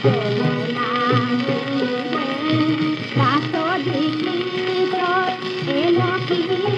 Thank you.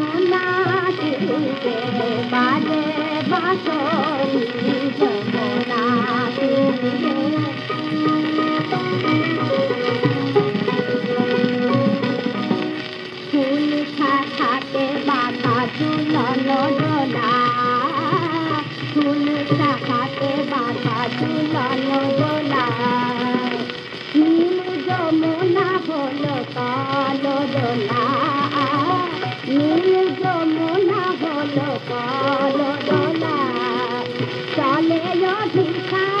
ले लो दिखा